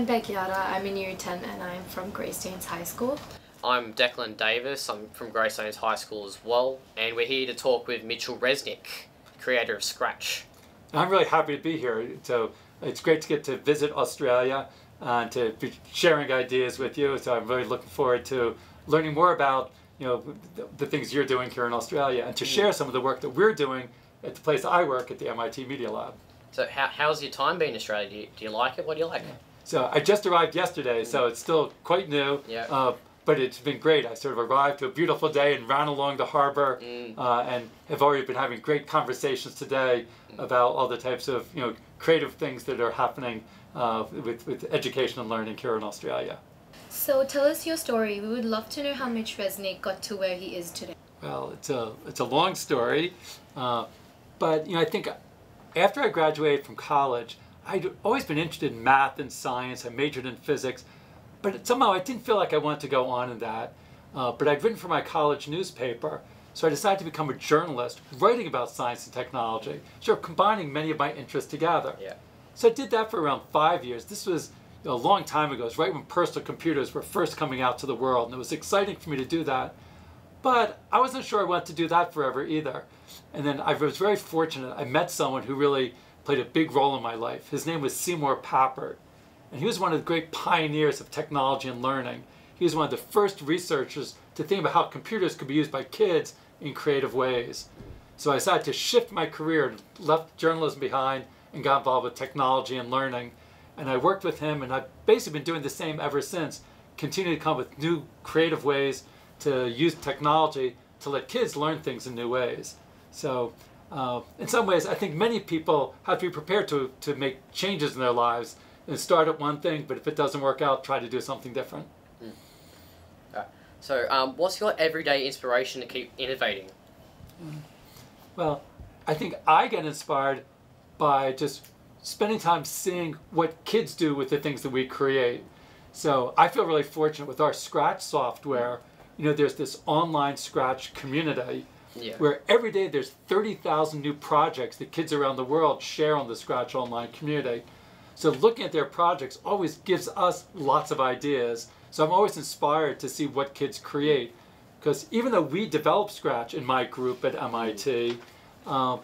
I'm Bhagyada. I'm in Year 10 and I'm from Greystanes High School. I'm Declan Davis. I'm from Greystanes High School as well, and we're here to talk with Mitchel Resnick, creator of Scratch. I'm really happy to be here. So it's great to get to visit Australia and to be sharing ideas with you. So I'm really looking forward to learning more about you know the, the things you're doing here in Australia and to mm. share some of the work that we're doing at the place I work at the MIT Media Lab. So how, how's your time been in Australia? Do you, do you like it? What do you like? So I just arrived yesterday, so it's still quite new. Yeah. Uh, but it's been great. I sort of arrived to a beautiful day and ran along the harbor, Mm. uh, and have already been having great conversations today about all the types of you know creative things that are happening uh, with with education and learning here in Australia. So tell us your story. We would love to know how Mitch Resnick got to where he is today. Well, it's a it's a long story, uh, but you know I think after I graduated from college, I'd always been interested in math and science. I majored in physics, but somehow I didn't feel like I wanted to go on in that. Uh, but I'd written for my college newspaper, so I decided to become a journalist, writing about science and technology, sort of combining many of my interests together. Yeah. So I did that for around five years. This was a long time ago. It was right when personal computers were first coming out to the world, and it was exciting for me to do that. But I wasn't sure I wanted to do that forever either. And then I was very fortunate. I met someone who really played a big role in my life. His name was Seymour Papert. And he was one of the great pioneers of technology and learning. He was one of the first researchers to think about how computers could be used by kids in creative ways. So I decided to shift my career, left journalism behind, and got involved with technology and learning. And I worked with him, and I've basically been doing the same ever since, continuing to come up with new creative ways to use technology to let kids learn things in new ways. So, uh, in some ways, I think many people have to be prepared to, to make changes in their lives and start at one thing, but if it doesn't work out, try to do something different. So um, what's your everyday inspiration to keep innovating? Well, I think I get inspired by just spending time seeing what kids do with the things that we create. So I feel really fortunate with our Scratch software. You know, there's this online Scratch community Yeah. where every day there's 30,000 new projects that kids around the world share on the Scratch online community. So looking at their projects always gives us lots of ideas. So I'm always inspired to see what kids create. Because even though we developed Scratch in my group at MIT, um,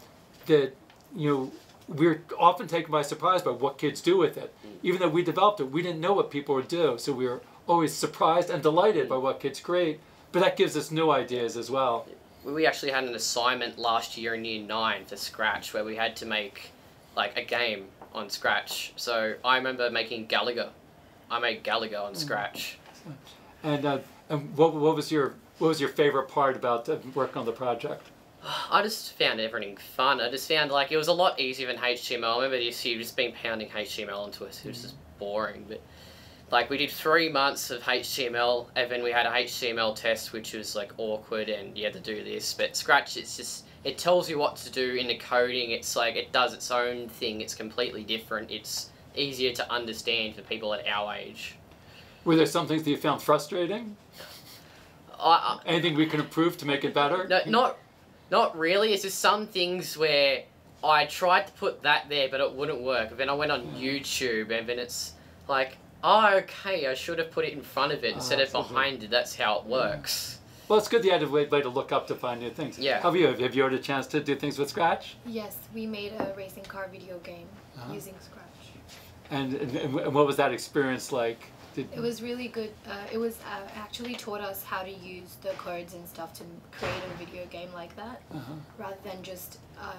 that you know we're often taken by surprise by what kids do with it. Even though we developed it, we didn't know what people would do. So we were always surprised and delighted by what kids create. But that gives us new ideas as well. We actually had an assignment last year in year nine for Scratch where we had to make like a game on Scratch. So I remember making Galaga. I made Galaga on Scratch. And uh, and what, what was your what was your favorite part about uh, working on the project? I just found everything fun. I just found like it was a lot easier than HTML. I remember this year just been pounding HTML into us. It was just boring. But like we did three months of HTML, and then we had a HTML test, which was like awkward, and you had to do this. But Scratch, it's just it tells you what to do in the coding. It's like it does its own thing. It's completely different. It's easier to understand for people at our age. Were there some things that you found frustrating? I, Anything we can improve to make it better? No, not not really. It's just some things where I tried to put that there, but it wouldn't work. Then I went on mm. YouTube, and then it's like, oh, okay, I should have put it in front of it instead Ah, of behind it. That's how it works. Well, it's good you had a way, way to look up to find new things. Yeah. How have you? Have you had a chance to do things with Scratch? Yes, we made a racing car video game Uh-huh. using Scratch. And, and, and what was that experience like? Did, It was really good. Uh, it was uh, actually taught us how to use the codes and stuff to create a video game like that, uh-huh. rather than just uh,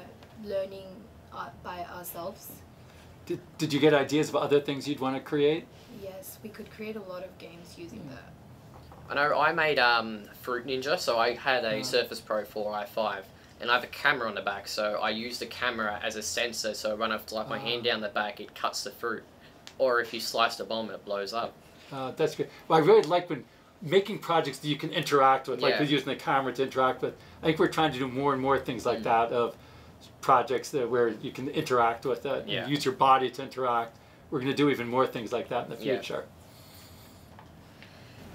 learning uh, by ourselves. did, did you get ideas of other things you'd want to create? Yes, we could create a lot of games using that. I know I made um, Fruit Ninja, so I had a Ah. Surface Pro 4i5, and I have a camera on the back, so I use the camera as a sensor. So when I have to like my Ah. hand down the back, it cuts the fruit, or if you slice the bomb, it blows up. Uh, that's good. Well, I really like when making projects that you can interact with, like Yeah. with using the camera to interact with. I think we're trying to do more and more things like Mm. that of projects that where you can interact with it Yeah. and use your body to interact. We're going to do even more things like that in the Yeah. future.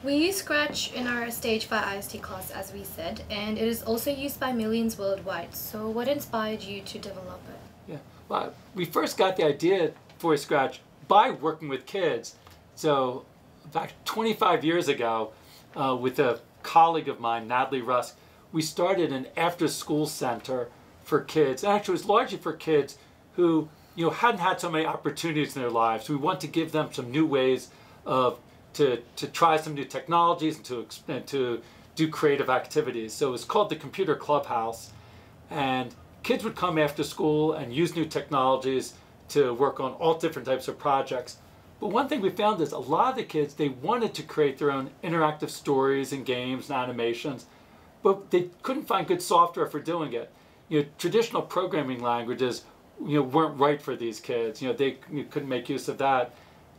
We use Scratch in our Stage 5 IST class, as we said, and it is also used by millions worldwide. So, what inspired you to develop it? Yeah. Well, we first got the idea for Scratch by working with kids. So, about 25 years ago, uh, with a colleague of mine, Natalie Rusk, we started an after-school center for kids. Actually, it was largely for kids who you know hadn't had so many opportunities in their lives. We want to give them some new ways of to to try some new technologies and to and to do creative activities. So it was called the Computer Clubhouse, and kids would come after school and use new technologies to work on all different types of projects. But one thing we found is a lot of the kids they wanted to create their own interactive stories and games and animations, but they couldn't find good software for doing it. You know, traditional programming languages you know weren't right for these kids. You know, they you couldn't make use of that.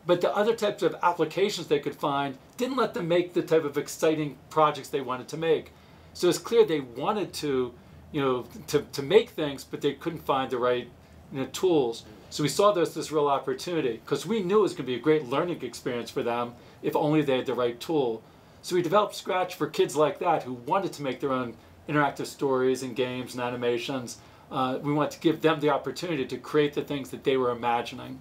But the other types of applications they could find didn't let them make the type of exciting projects they wanted to make. So it's clear they wanted to, you know, to, to make things, but they couldn't find the right you know, tools. So we saw there's this real opportunity because we knew it was going to be a great learning experience for them if only they had the right tool. So we developed Scratch for kids like that who wanted to make their own interactive stories and games and animations. Uh, we wanted to give them the opportunity to create the things that they were imagining.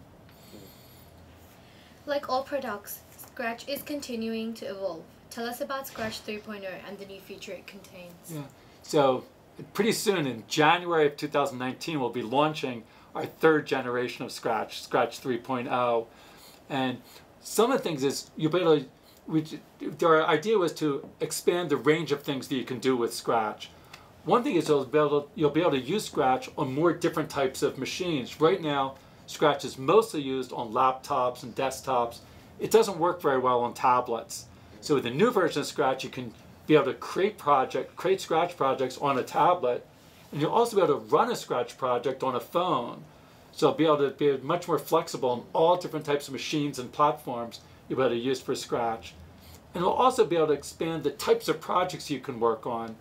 Like all products, Scratch is continuing to evolve. Tell us about Scratch 3.0 and the new feature it contains. Yeah. So pretty soon in January of 2019, we'll be launching our third generation of Scratch, Scratch 3.0. And some of the things is you'll be able to, we, our idea was to expand the range of things that you can do with Scratch. One thing is you'll be, able to, you'll be able to use Scratch on more different types of machines. Right now, Scratch is mostly used on laptops and desktops. It doesn't work very well on tablets. So with the new version of Scratch, you can be able to create project, create Scratch projects on a tablet, and you'll also be able to run a Scratch project on a phone. So you'll be able to be much more flexible on all different types of machines and platforms you'll be able to use for Scratch. And we'll also be able to expand the types of projects you can work on.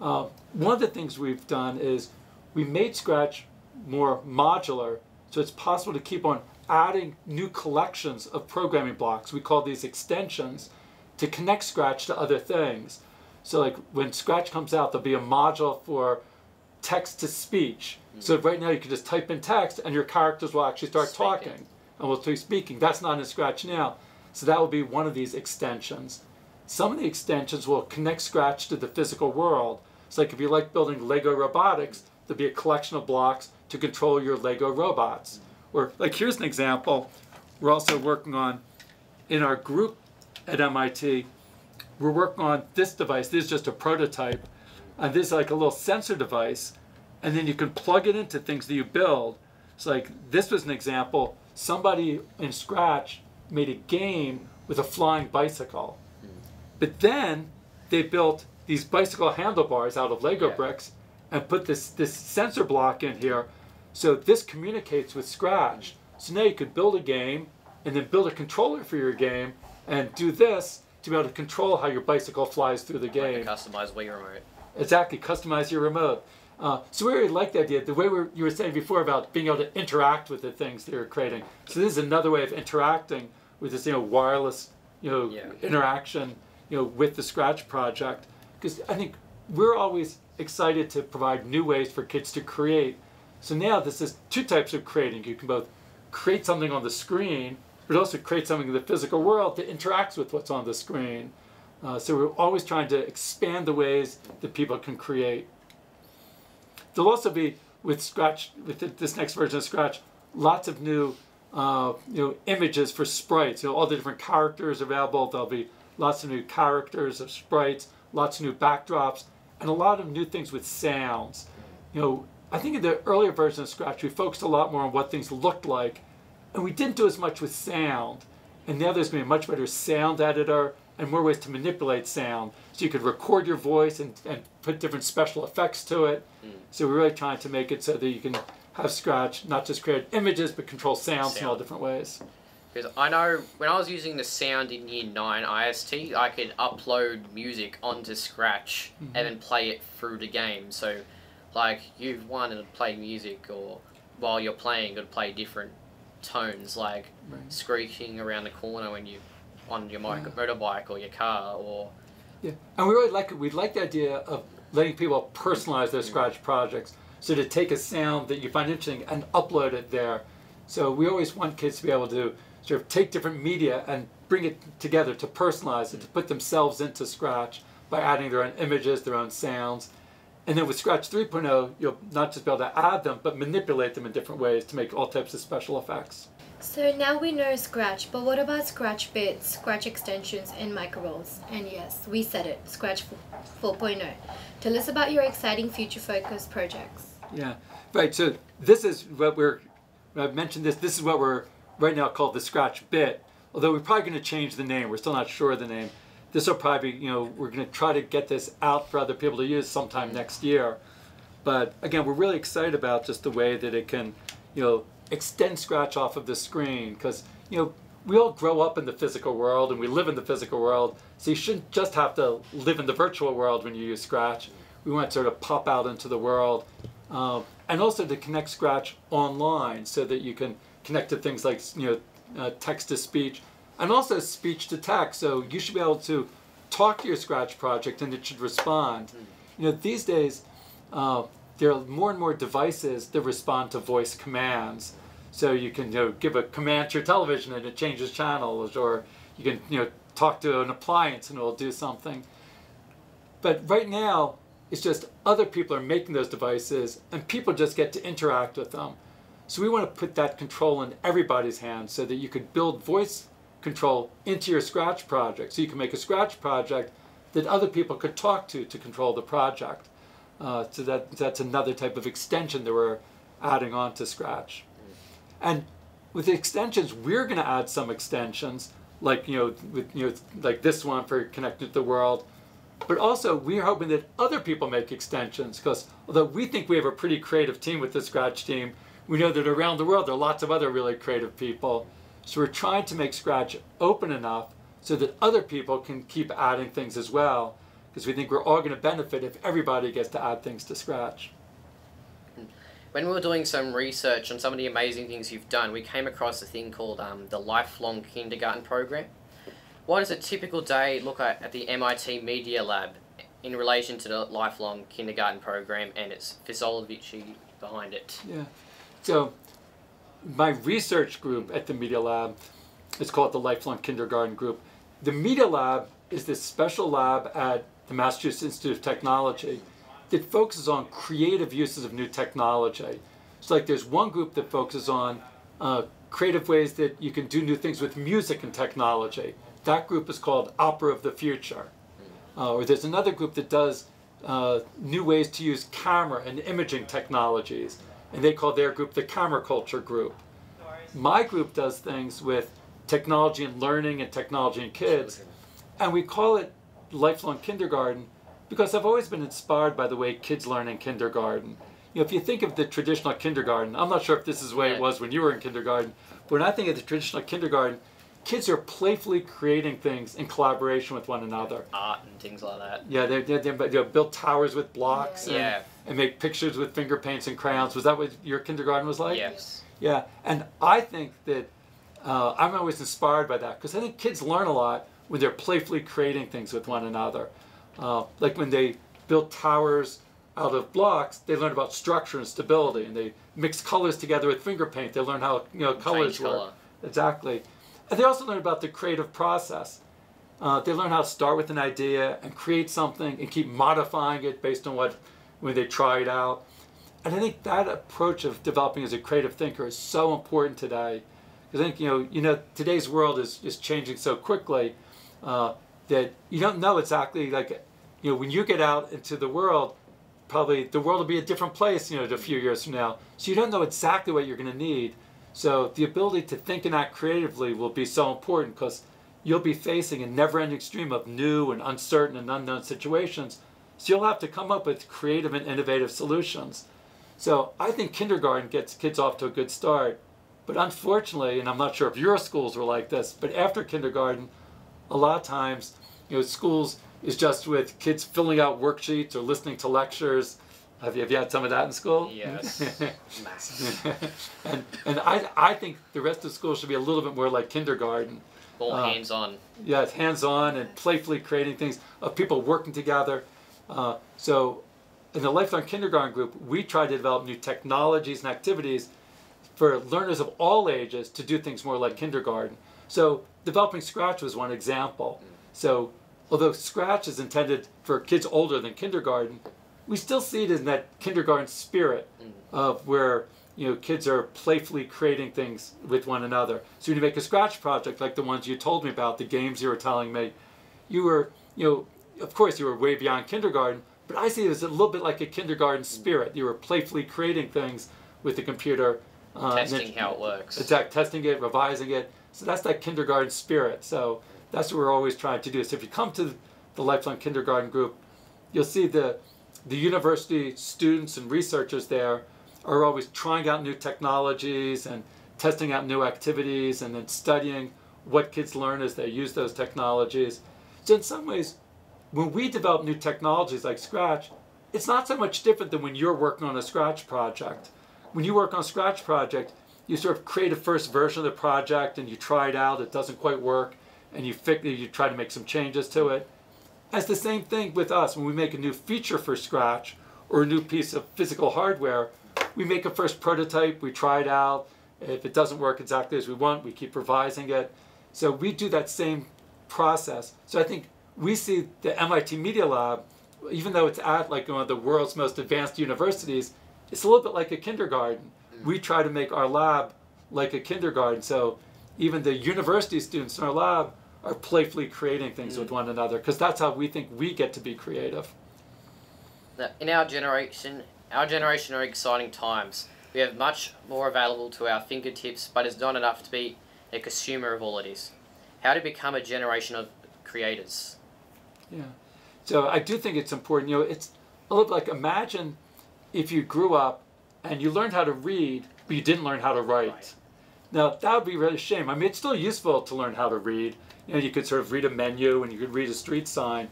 Uh, one of the things we've done is we made Scratch more modular so it's possible to keep on adding new collections of programming blocks. We call these extensions to connect Scratch to other things. So like when Scratch comes out, there'll be a module for text to speech. Mm-hmm. So right now you can just type in text and your characters will actually start speaking. talking and will start speaking. That's not in Scratch now. So that will be one of these extensions. Some of the extensions will connect Scratch to the physical world. It's like if you like building Lego robotics, there'll be a collection of blocks to control your Lego robots. Or like here's an example. We're also working on in our group at MIT. We're working on this device. This is just a prototype, and this is like a little sensor device, and then you can plug it into things that you build. So like this was an example. Somebody in Scratch made a game with a flying bicycle, but then they built these bicycle handlebars out of Lego yeah. bricks and put this, this sensor block in here. So this communicates with Scratch. So now you could build a game and then build a controller for your game and do this to be able to control how your bicycle flies through the game. Like customized Wii remote. Exactly, customize your remote. Uh, so we really like the idea, the way we you were saying before about being able to interact with the things that you're creating. So this is another way of interacting with this, you know, wireless, you know, yeah. interaction, you know, with the Scratch project. Because I think we're always excited to provide new ways for kids to create. So now this is two types of creating. You can both create something on the screen, but also create something in the physical world that interacts with what's on the screen. Uh, so we're always trying to expand the ways that people can create. There'll also be with Scratch, with this next version of Scratch, lots of new uh, you know, images for sprites. You know, all the different characters available. There'll be lots of new characters of sprites, lots of new backdrops, and a lot of new things with sounds. You know, I think in the earlier version of Scratch, we focused a lot more on what things looked like, and we didn't do as much with sound. And now there's going to be a much better sound editor and more ways to manipulate sound. So you could record your voice and, and put different special effects to it. Mm. So we're really trying to make it so that you can have Scratch not just create images, but control sounds sound. in all different ways. Because I know when I was using the sound in year 9 IST, I could upload music onto Scratch mm-hmm. and then play it through the game. So, like, you wanted to play music, or while you're playing, could play different tones, like right. screeching around the corner when you on your yeah. motorbike or your car, or. Yeah, and we really like. We like the idea of letting people personalize their mm. Scratch projects. So to take a sound that you find interesting and upload it there. So we always want kids to be able to sort of take different media and bring it together to personalize it, to put themselves into Scratch by adding their own images, their own sounds. And then with Scratch 3.0, you'll not just be able to add them, but manipulate them in different ways to make all types of special effects. So now we know Scratch, but what about Scratch bits, Scratch extensions, and microroles? And yes, we said it, Scratch 4.0. Tell us about your exciting future-focused projects. Yeah, right. So this is what we're. I've mentioned this. This is what we're right now called the Scratch bit. Although we're probably going to change the name. We're still not sure of the name. This will probably, you know, we're going to try to get this out for other people to use sometime next year. But again, we're really excited about just the way that it can, you know, extend Scratch off of the screen because, you know, we all grow up in the physical world and we live in the physical world. So you shouldn't just have to live in the virtual world when you use Scratch. We want to sort of pop out into the world um, and also to connect Scratch online so that you can connect to things like, you know, uh, text to speech and also speech to text. So you should be able to talk to your Scratch project and it should respond. You know, these days, uh, there are more and more devices that respond to voice commands. So you can you know, give a command to your television and it changes channels, or you can you know talk to an appliance and it'll do something. But right now, it's just other people are making those devices and people just get to interact with them. So we want to put that control in everybody's hands so that you could build voice control into your Scratch project. So you can make a Scratch project that other people could talk to to control the project. Uh, so that that's another type of extension that we're adding on to Scratch. And with the extensions, we're going to add some extensions, like you know, with you know, like this one for connected to the world. But also, we're hoping that other people make extensions because although we think we have a pretty creative team with the Scratch team, we know that around the world there are lots of other really creative people. So we're trying to make Scratch open enough so that other people can keep adding things as well because we think we're all going to benefit if everybody gets to add things to Scratch. When we were doing some research on some of the amazing things you've done, we came across a thing called um, the Lifelong Kindergarten Program. What does a typical day look at at the MIT Media Lab in relation to the Lifelong Kindergarten Program and its physiology behind it? Yeah. So, my research group at the Media Lab is called the Lifelong Kindergarten Group. The Media Lab is this special lab at the Massachusetts Institute of Technology that focuses on creative uses of new technology. So, like, there's one group that focuses on uh, creative ways that you can do new things with music and technology. That group is called Opera of the Future. Uh, or there's another group that does uh, new ways to use camera and imaging technologies, and they call their group the Camera Culture Group. My group does things with technology and learning and technology and kids, and we call it lifelong kindergarten because I've always been inspired by the way kids learn in kindergarten. You know, if you think of the traditional kindergarten, I'm not sure if this is the way it was when you were in kindergarten, but when I think of the traditional kindergarten, kids are playfully creating things in collaboration with one another. Art and things like that. Yeah, they they, they, they build towers with blocks and, Yeah. and make pictures with finger paints and crayons. Was that what your kindergarten was like? Yes. Yeah, and I think that uh, I'm always inspired by that because I think kids learn a lot when they're playfully creating things with one another. Uh, like when they build towers out of blocks, they learn about structure and stability, and they mix colors together with finger paint. They learn how you know colors Change work. Exactly, they also learn about the creative process. Uh, they learn how to start with an idea and create something and keep modifying it based on what when they try it out. And I think that approach of developing as a creative thinker is so important today. I think you know, you know, today's world is, is changing so quickly uh, that you don't know exactly like, you know, when you get out into the world, probably the world will be a different place, you know, a few years from now. So you don't know exactly what you're going to need. So the ability to think and act creatively will be so important because you'll be facing a never-ending stream of new and uncertain and unknown situations. So you'll have to come up with creative and innovative solutions. So I think kindergarten gets kids off to a good start. But unfortunately, and I'm not sure if your schools were like this, but after kindergarten, a lot of times, you know, schools is just with kids filling out worksheets or listening to lectures. Have you, have you had some of that in school? Yes. Massive. and and I, I think the rest of school should be a little bit more like kindergarten. All Uh, hands on. Yeah, it's hands-on and playfully creating things of people working together. Uh, so, in the Lifelong Kindergarten group, we try to develop new technologies and activities for learners of all ages to do things more like kindergarten. So developing Scratch was one example. So although Scratch is intended for kids older than kindergarten, we still see it in that kindergarten spirit of where you know kids are playfully creating things with one another. So when you make a Scratch project like the ones you told me about, the games you were telling me, you were you know of course you were way beyond kindergarten, but I see it as a little bit like a kindergarten spirit. You were playfully creating things with the computer. Uh, testing how it works. Exactly, testing it, revising it. So that's that kindergarten spirit. So that's what we're always trying to do. So if you come to the Lifelong Kindergarten group, you'll see the the university students and researchers there are always trying out new technologies and testing out new activities and then studying what kids learn as they use those technologies. So in some ways, when we develop new technologies like Scratch, it's not so much different than when you're working on a Scratch project. When you work on a Scratch project, you sort of create a first version of the project and you try it out, it doesn't quite work, and you, fix, you try to make some changes to it. As the same thing with us, when we make a new feature for Scratch or a new piece of physical hardware, we make a first prototype, we try it out. If it doesn't work exactly as we want, we keep revising it. So we do that same process. So I think we see the MIT Media Lab, even though it's at like one of the world's most advanced universities, it's a little bit like a kindergarten. Mm. We try to make our lab like a kindergarten. So even the university students in our lab are playfully creating things mm. with one another because that's how we think we get to be creative. In our generation, our generation are exciting times. We have much more available to our fingertips, but it's not enough to be a consumer of all it is. How to become a generation of creators? Yeah. So I do think it's important. You know, it's a little like imagine if you grew up and you learned how to read, but you didn't learn how to write. Right. Now that would be really a shame. I mean, it's still useful to learn how to read. You know, you could sort of read a menu and you could read a street sign,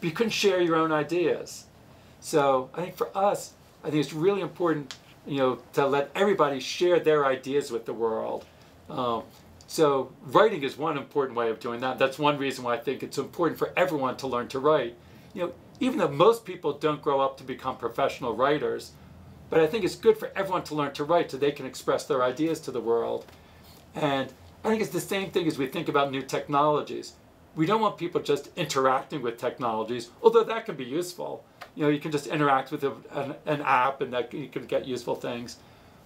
but you couldn't share your own ideas. So I think for us, I think it's really important, you know, to let everybody share their ideas with the world. Um, so writing is one important way of doing that. That's one reason why I think it's important for everyone to learn to write. You know, even though most people don't grow up to become professional writers, but I think it's good for everyone to learn to write so they can express their ideas to the world. And I think it's the same thing as we think about new technologies. We don't want people just interacting with technologies, although that can be useful. You know, you can just interact with a, an, an app and that you can get useful things.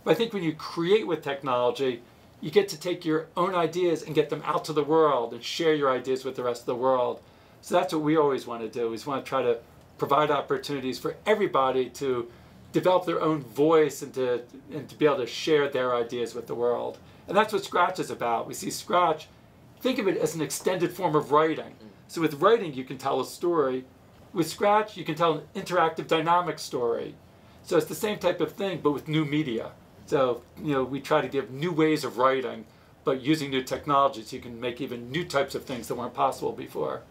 But I think when you create with technology, you get to take your own ideas and get them out to the world and share your ideas with the rest of the world. So that's what we always want to do. We want to try to provide opportunities for everybody to develop their own voice and to, and to be able to share their ideas with the world. And that's what Scratch is about. We see Scratch, think of it as an extended form of writing. Mm. So with writing, you can tell a story. With Scratch, you can tell an interactive dynamic story. So it's the same type of thing, but with new media. So, you know, we try to give new ways of writing, but using new technologies, you can make even new types of things that weren't possible before.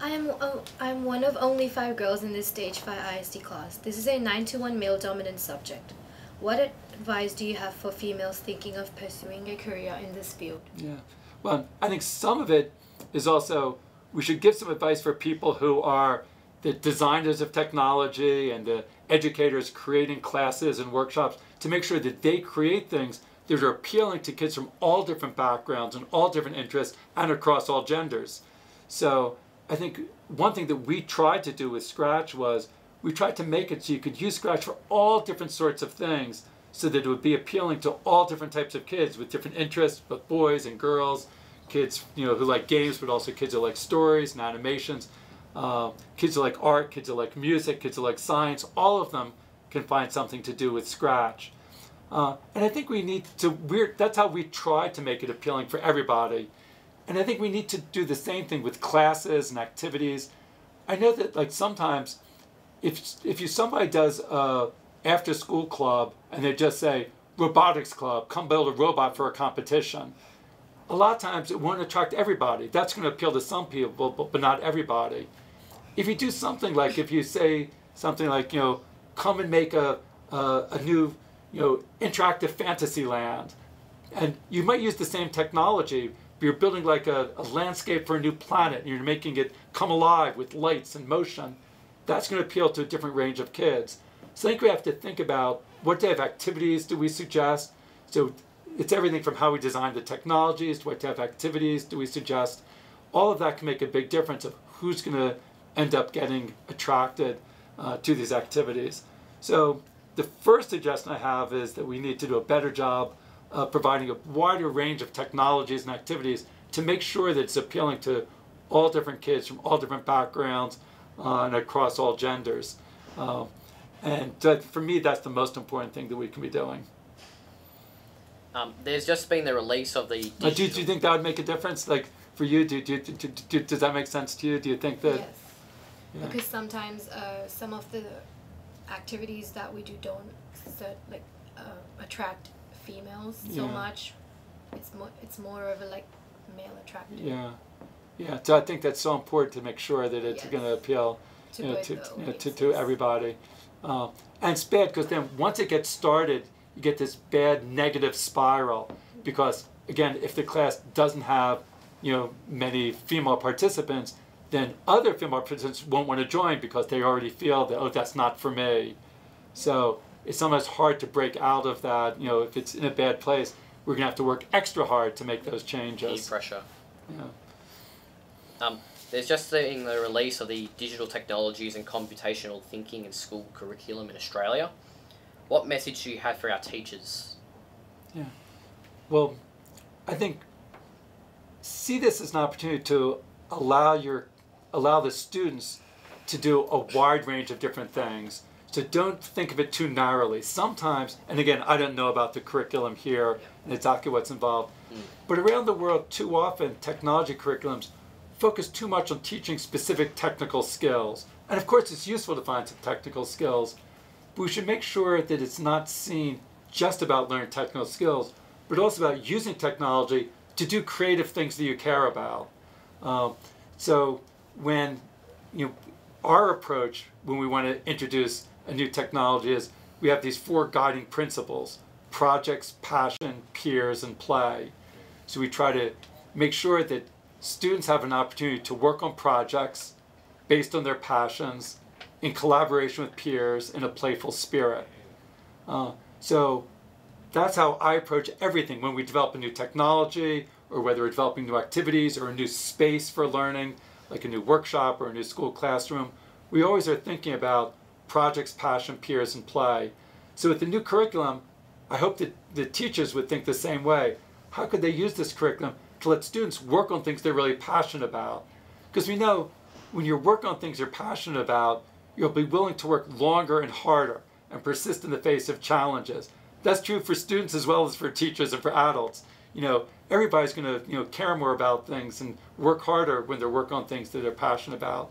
I'm, uh, I'm one of only five girls in this stage 5 IST class. This is a 9 to 1 male dominant subject. What advice do you have for females thinking of pursuing a career in this field? Yeah. Well, I think some of it is also we should give some advice for people who are the designers of technology and the educators creating classes and workshops to make sure that they create things that are appealing to kids from all different backgrounds and all different interests and across all genders. So I think one thing that we tried to do with Scratch was we tried to make it so you could use Scratch for all different sorts of things so that it would be appealing to all different types of kids with different interests, both boys and girls, kids you know who like games, but also kids who like stories and animations. Uh, kids who like art, kids who like music, kids who like science, all of them can find something to do with Scratch. Uh, and I think we need to, we're, that's how we try to make it appealing for everybody. And I think we need to do the same thing with classes and activities. I know that like sometimes if, if you, somebody does a after school club and they just say, robotics club, come build a robot for a competition, a lot of times it won't attract everybody. That's going to appeal to some people, but, but not everybody if you do something like if you say something like you know come and make a a, a new you know interactive fantasy land and you might use the same technology you're building like a, a landscape for a new planet and you're making it come alive with lights and motion that's going to appeal to a different range of kids so i think we have to think about what type of activities do we suggest So it's everything from how we design the technologies to what type of activities do we suggest. All of that can make a big difference of who's going to end up getting attracted uh, to these activities. So the first suggestion I have is that we need to do a better job of providing a wider range of technologies and activities to make sure that it's appealing to all different kids from all different backgrounds uh, and across all genders. Uh, and for me, that's the most important thing that we can be doing. Um, there's just been the release of the. Uh, do, do you think that would make a difference? Like for you, do, do, do, do, do does that make sense to you? Do you think that? Yes. Yeah. Because sometimes uh, some of the activities that we do don't like uh, attract females so yeah. much. It's more it's more of a like male attractive. Yeah, yeah. So I think that's so important to make sure that it's yes. going to appeal, to you know, to, you know, to, to everybody. Uh, and it's bad because then once it gets started, you get this bad negative spiral because again, if the class doesn't have you know many female participants, then other female participants won't want to join because they already feel that oh that's not for me. So it's sometimes hard to break out of that. You know, if it's in a bad place, we're gonna have to work extra hard to make those changes. Pressure. Yeah. Um, there's just been the release of the digital technologies and computational thinking in school curriculum in Australia. What message do you have for our teachers? Yeah. Well, I think see this as an opportunity to allow your allow the students to do a wide range of different things so don't think of it too narrowly. Sometimes, and again, I don't know about the curriculum here and exactly what's involved, mm. but around the world, too often, technology curriculums focus too much on teaching specific technical skills. And of course, it's useful to find some technical skills, but we should make sure that it's not seen just about learning technical skills, but also about using technology to do creative things that you care about. Um, so when you know, our approach when we want to introduce a new technology is we have these four guiding principles projects, passion, peers, and play. So we try to make sure that students have an opportunity to work on projects based on their passions in collaboration with peers in a playful spirit. Uh, so that's how I approach everything when we develop a new technology or whether we're developing new activities or a new space for learning, like a new workshop or a new school classroom. We always are thinking about projects, passion, peers, and play. So with the new curriculum, I hope that the teachers would think the same way. How could they use this curriculum to let students work on things they're really passionate about? Because we know when you work on things you're passionate about, you'll be willing to work longer and harder and persist in the face of challenges. That's true for students as well as for teachers and for adults. You know, everybody's going to you know care more about things and work harder when they're working on things that they're passionate about.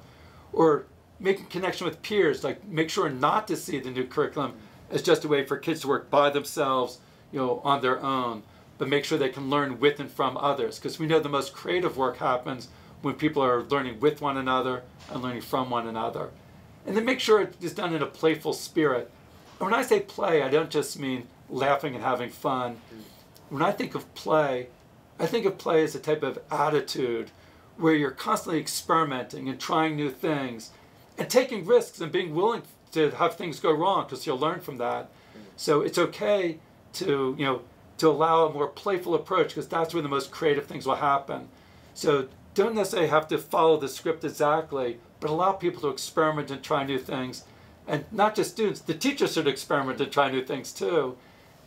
Or making connection with peers, like make sure not to see the new curriculum as just a way for kids to work by themselves, you know, on their own, but make sure they can learn with and from others. Because we know the most creative work happens when people are learning with one another and learning from one another. And then make sure it is done in a playful spirit. And when I say play, I don't just mean laughing and having fun. When I think of play, I think of play as a type of attitude where you're constantly experimenting and trying new things and taking risks and being willing to have things go wrong because you'll learn from that. So it's okay to you know to allow a more playful approach because that's where the most creative things will happen. So don't necessarily have to follow the script exactly, but allow people to experiment and try new things. And not just students, the teachers should experiment and try new things too.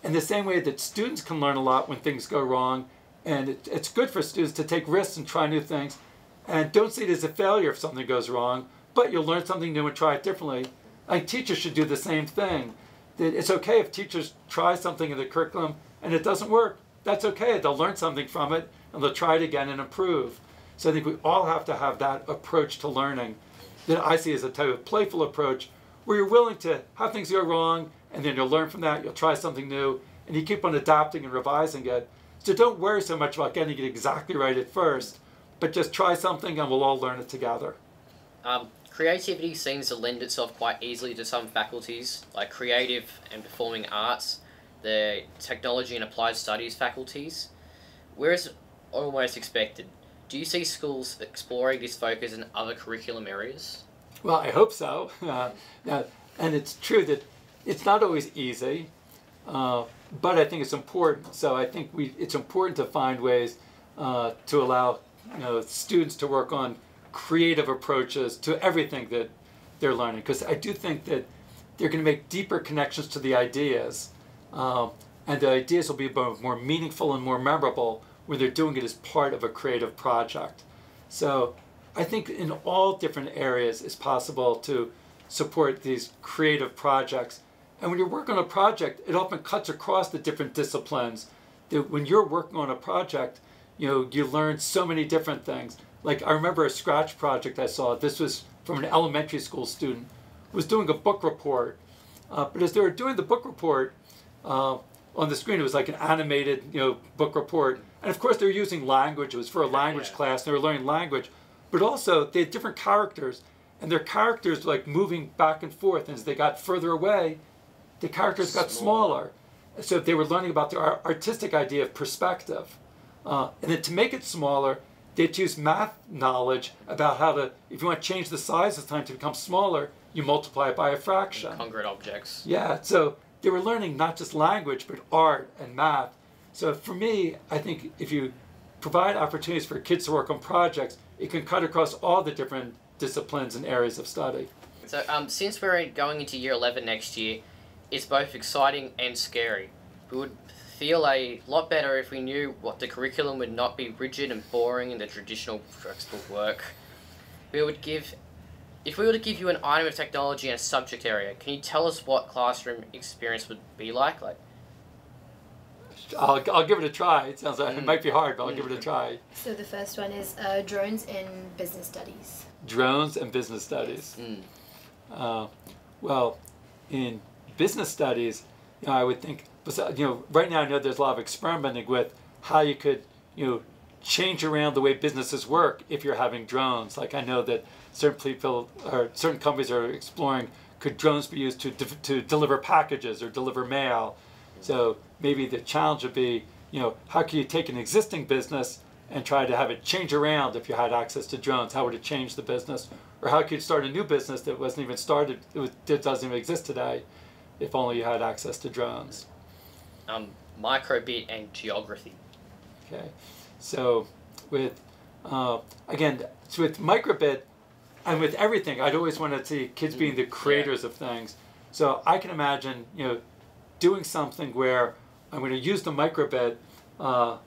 In the same way that students can learn a lot when things go wrong, and it, it's good for students to take risks and try new things. And don't see it as a failure if something goes wrong, but you'll learn something new and try it differently. I think teachers should do the same thing. That it's okay if teachers try something in the curriculum and it doesn't work. That's okay. They'll learn something from it and they'll try it again and improve. So I think we all have to have that approach to learning that I see as a type of playful approach where you're willing to have things go wrong and then you'll learn from that, you'll try something new, and you keep on adapting and revising it. So don't worry so much about getting it exactly right at first, but just try something and we'll all learn it together. Um, Creativity seems to lend itself quite easily to some faculties, like creative and performing arts, the technology and applied studies faculties. Whereas almost expected, do you see schools exploring this focus in other curriculum areas? Well, I hope so. Uh, and it's true that it's not always easy. Uh, but I think it's important. So I think we it's important to find ways uh, to allow you know students to work on creative approaches to everything that they're learning because I do think that they're going to make deeper connections to the ideas, um, and the ideas will be more meaningful and more memorable when they're doing it as part of a creative project. So I think in all different areas it's possible to support these creative projects. And when you work on a project, it often cuts across the different disciplines. That when you're working on a project, you know, you learn so many different things. Like I remember a Scratch project I saw. This was from an elementary school student was doing a book report. Uh, but as they were doing the book report, uh, on the screen it was like an animated, you know, book report. And of course they were using language. It was for a language Yeah. class. They were learning language. But also they had different characters. And their characters were like moving back and forth. And as they got further away, the characters got Smaller. So they were learning about their artistic idea of perspective. Uh, and then to make it smaller, they'd use math knowledge about how to, if you want to change the size of time to become smaller, you multiply it by a fraction. Concrete objects. Yeah, so they were learning not just language, but art and math. So for me, I think if you provide opportunities for kids to work on projects, it can cut across all the different disciplines and areas of study. So, um, since we're going into year 11 next year, it's both exciting and scary. We would feel a lot better if we knew what the curriculum would not be rigid and boring in the traditional textbook work. We would give, if we were to give you an item of technology and a subject area, can you tell us what classroom experience would be like? Like, I'll, I'll give it a try. It sounds like it Mm. might be hard, but I'll give it a try. So the first one is uh, drones in business studies. Drones and business studies. mm, Uh, well, in business studies, you know, I would think, besi- you know, right now I know there's a lot of experimenting with how you could, you know, change around the way businesses work if you're having drones. Like I know that certain people or certain companies are exploring could drones be used to to deliver packages or deliver mail. So maybe the challenge would be, you know, how can you take an existing business and try to have it change around if you had access to drones? How would it change the business? Or how could you start a new business that wasn't even started, it, was, it doesn't even exist today, if only you had access to drones? Um, microbit and geography. Okay, so with uh, again, so with microbit and with everything, I'd always want to see kids being the creators of things. So I can imagine, you know, doing something where I'm going to use the microbit uh,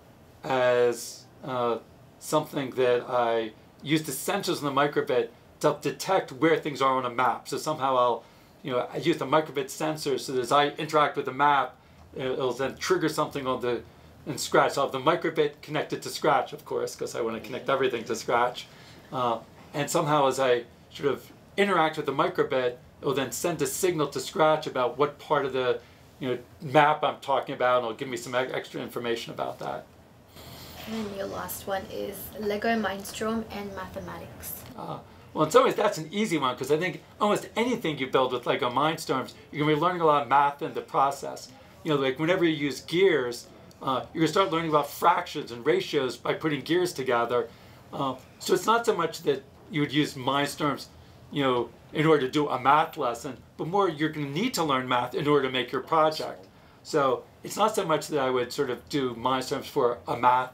as uh, something that I use the sensors in the microbit to detect where things are on a map. So somehow I'll, you know, I use the microbit sensor so that as I interact with the map, it'll then trigger something on the in Scratch. So I have the microbit connected to Scratch, of course, because I want to connect everything to Scratch. Uh, and somehow as I sort of interact with the microbit, it will then send a signal to Scratch about what part of the you know map I'm talking about, and it'll give me some extra information about that. And then your last one is Lego Mindstorm and mathematics. Uh, well, in some ways, that's an easy one because I think almost anything you build with Lego Mindstorms, you're going to be learning a lot of math in the process. You know, like whenever you use gears, uh, you're going to start learning about fractions and ratios by putting gears together. Uh, so it's not so much that you would use Mindstorms, you know, in order to do a math lesson, but more you're going to need to learn math in order to make your project. So it's not so much that I would sort of do Mindstorms for a math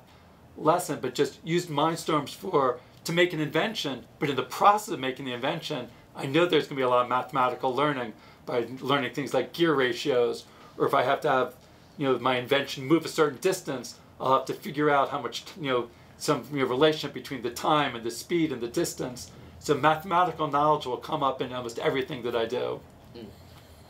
lesson, but just used Mindstorms for to make an invention. But in the process of making the invention, I know there's going to be a lot of mathematical learning by learning things like gear ratios, or if I have to have, you know, my invention move a certain distance, I'll have to figure out how much, you know, some you know, relationship between the time and the speed and the distance. So mathematical knowledge will come up in almost everything that I do.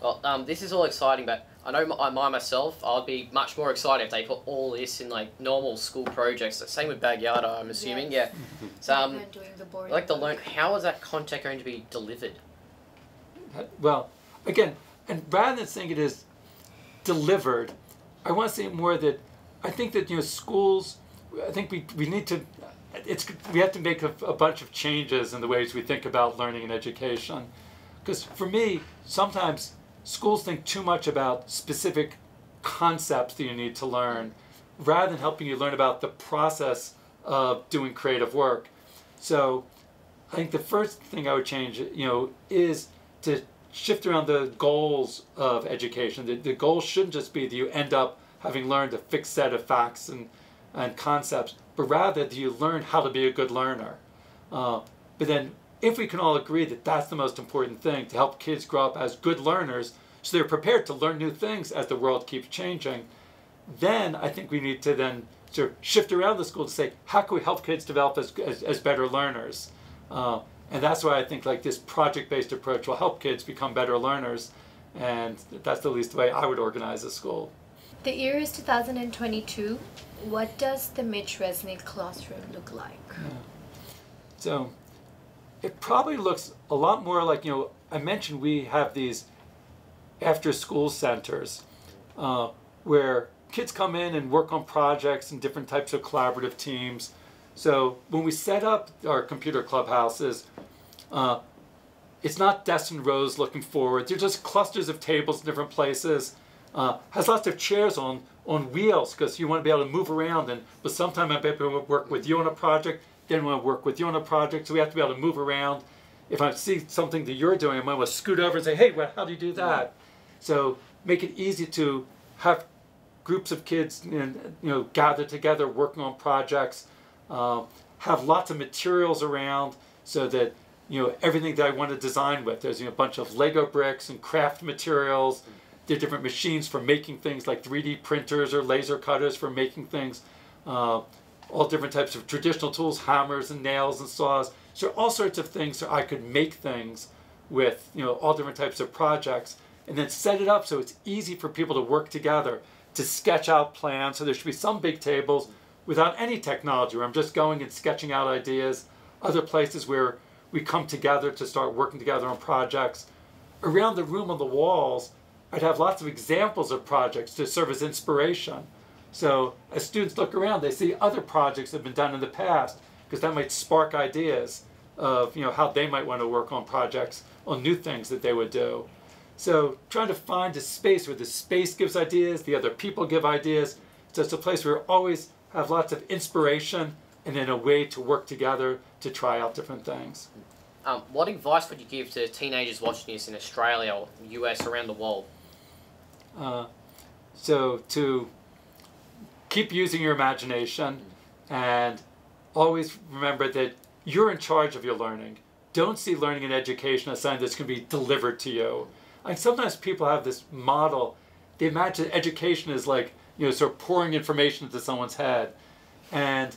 Well, um, this is all exciting, but I know I my myself, I'd be much more excited if they put all this in like normal school projects. Same with Bhagyada, I'm assuming. Yes. Yeah. So um, Like, doing the boring I'd like to learn how is that content going to be delivered? Well, again, and rather than saying it is delivered, I want to say more that I think that you know schools. I think we, we need to. It's we have to make a, a bunch of changes in the ways we think about learning and education, because for me sometimes schools think too much about specific concepts that you need to learn, rather than helping you learn about the process of doing creative work. So I think the first thing I would change, you know, is to shift around the goals of education. The, the goal shouldn't just be that you end up having learned a fixed set of facts and, and concepts, but rather that you learn how to be a good learner. Uh, but then, if we can all agree that that's the most important thing to help kids grow up as good learners so they're prepared to learn new things as the world keeps changing, then I think we need to then sort of shift around the school to say, how can we help kids develop as, as, as better learners? Uh, and that's why I think like this project-based approach will help kids become better learners. And that's the least way I would organize a school. The year is 2022. What does the Mitch Resnick classroom look like? Yeah. So it probably looks a lot more like, you know, I mentioned we have these after school centers uh, where kids come in and work on projects and different types of collaborative teams. So when we set up our computer clubhouses, uh, it's not desks and rows looking forward. They're just clusters of tables in different places. Uh, has lots of chairs on on wheels because you want to be able to move around. And but sometimes I bet to work with you on a project, then want to work with you on a project. So we have to be able to move around. If I see something that you're doing, I might want to scoot over and say, "Hey, well, how do you do that?" So make it easy to have groups of kids, you know, gather together working on projects. Uh, have lots of materials around so that you know everything that I want to design with. There's you know, a bunch of Lego bricks and craft materials. There are different machines for making things like 3D printers or laser cutters for making things. Uh, all different types of traditional tools, hammers and nails and saws. So all sorts of things so I could make things with you know all different types of projects and then set it up so it's easy for people to work together to sketch out plans. So there should be some big tables without any technology where I'm just going and sketching out ideas. Other places where we come together to start working together on projects. Around the room on the walls, I'd have lots of examples of projects to serve as inspiration. So as students look around, they see other projects that have been done in the past because that might spark ideas of you know how they might want to work on projects on new things that they would do. So trying to find a space where the space gives ideas, the other people give ideas. So it's a place where always have lots of inspiration and then a way to work together to try out different things. Um, what advice would you give to teenagers watching this in Australia or US around the world? Uh, so to keep using your imagination and always remember that you're in charge of your learning. Don't see learning and education as something that's going to be delivered to you. Like sometimes people have this model, they imagine education is like, you know, sort of pouring information into someone's head. And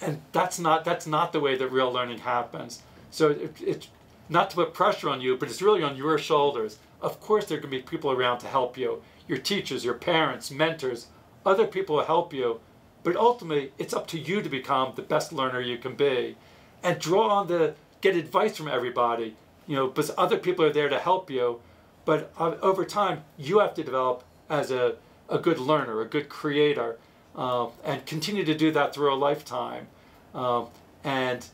and that's not that's not the way that real learning happens. So it, it's not to put pressure on you, but it's really on your shoulders. Of course, there can be people around to help you, your teachers, your parents, mentors, other people will help you. But ultimately, it's up to you to become the best learner you can be, and draw on the get advice from everybody. You know, because other people are there to help you. But uh, over time, you have to develop as a, a good learner, a good creator, uh, and continue to do that through a lifetime. Um, and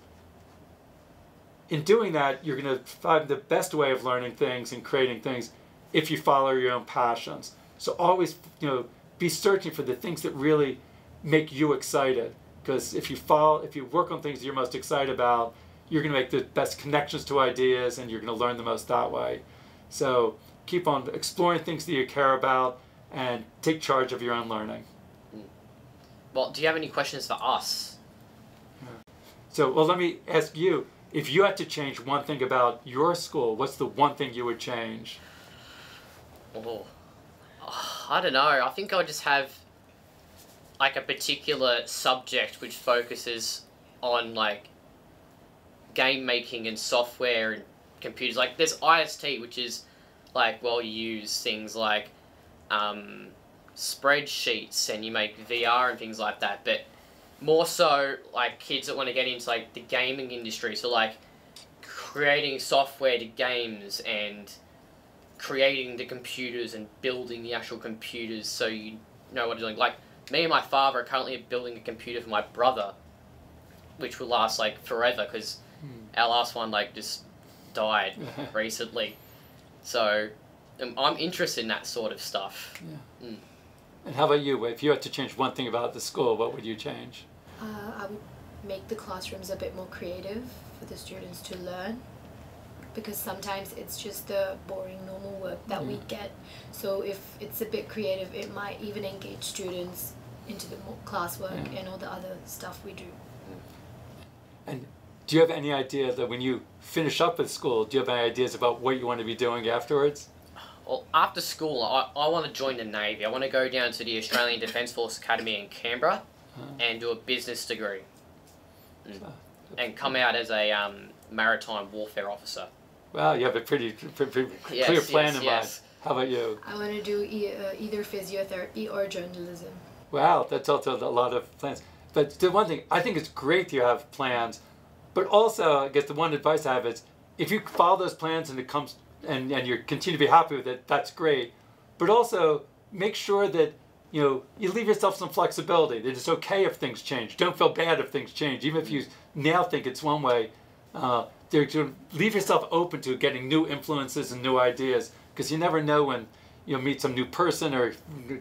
in doing that, you're going to find the best way of learning things and creating things if you follow your own passions. So always, you know, be searching for the things that really make you excited. Because if you follow, if you work on things you're most excited about, you're going to make the best connections to ideas, and you're going to learn the most that way. So keep on exploring things that you care about and take charge of your own learning. Well, do you have any questions for us? So, well, let me ask you if you had to change one thing about your school, what's the one thing you would change? Oh, I don't know. I think I would just have like a particular subject which focuses on like game making and software and computers. Like there's IST, which is like well, you use things like um, spreadsheets and you make VR and things like that. But more so, like kids that want to get into like the gaming industry. So like creating software to games and creating the computers and building the actual computers so you know what you're doing. Like me and my father are currently building a computer for my brother, which will last like forever because hmm. our last one like just died recently. So um, I'm interested in that sort of stuff. Yeah. Mm. And how about you? If you had to change one thing about the school, what would you change? Uh, I would make the classrooms a bit more creative for the students to learn. because sometimes it's just the boring normal work that we get. So if it's a bit creative, it might even engage students into the mo- classwork Yeah. and all the other stuff we do. And do you have any idea that when you finish up with school, do you have any ideas about what you want to be doing afterwards? Well, after school, I, I want to join the Navy. I want to go down to the Australian Defence Force Academy in Canberra and do a business degree. And, and come out as a um, maritime warfare officer. Well, you have a pretty, pretty, pretty Yes, clear plan yes, in yes. mind. How about you? I want to do e- uh, either physiotherapy or journalism. Wow, that's also a lot of plans. But the one thing, I think it's great you have plans, but also, I guess the one advice I have is if you follow those plans and it comes and, and you continue to be happy with it, that's great. But also, make sure that you know you leave yourself some flexibility. That it's okay if things change. Don't feel bad if things change, even if you now think it's one way. Uh, there to leave yourself open to getting new influences and new ideas because you never know when you'll meet some new person or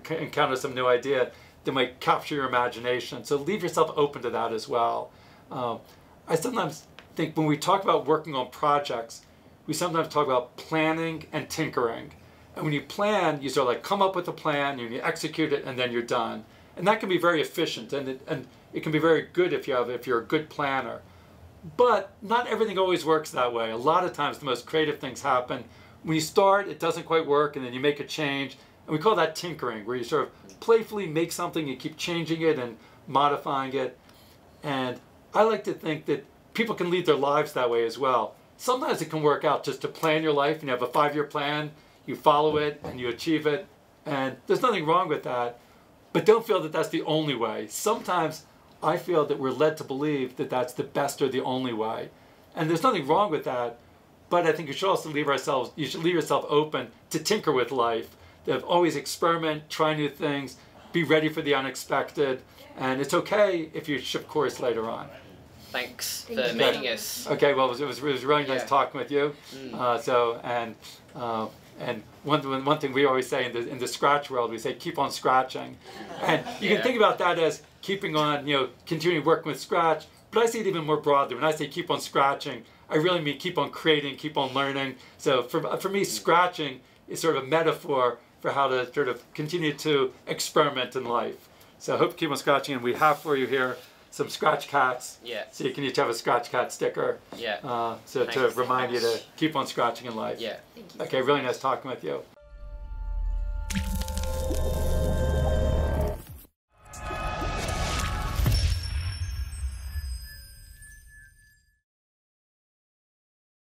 encounter some new idea that might capture your imagination. So leave yourself open to that as well. Um, I sometimes think when we talk about working on projects, we sometimes talk about planning and tinkering. And when you plan, you sort of like come up with a plan, and you execute it, and then you're done. And that can be very efficient, and it, and it can be very good if you have if you're a good planner. But not everything always works that way. A lot of times, the most creative things happen when you start. It doesn't quite work, and then you make a change, and we call that tinkering, where you sort of playfully make something, and keep changing it and modifying it. And I like to think that people can lead their lives that way as well. Sometimes it can work out just to plan your life and you have a five year plan, you follow it and you achieve it. And there's nothing wrong with that. But don't feel that that's the only way. Sometimes I feel that we're led to believe that that's the best or the only way. And there's nothing wrong with that. But I think you should also leave ourselves, you should leave yourself open to tinker with life, to always experiment, try new things, be ready for the unexpected. And it's okay if you shift course later on. Thanks Thank for you. meeting us. Okay, well, it was, it was, it was really nice Yeah. talking with you. Mm. Uh, so, and uh, and one, one thing we always say in the, in the scratch world, we say keep on scratching. And you Yeah. can think about that as keeping on, you know, continuing working with scratch. But I see it even more broadly. When I say keep on scratching, I really mean keep on creating, keep on learning. So for, for me, scratching is sort of a metaphor for how to sort of continue to experiment in life. So I hope you keep on scratching. And we have for you here some scratch cats. Yeah, So you can each have a scratch cat sticker. yeah, Uh, so Thank to you so remind you to keep on scratching in life. yeah. Thank you. Okay, really nice talking with you.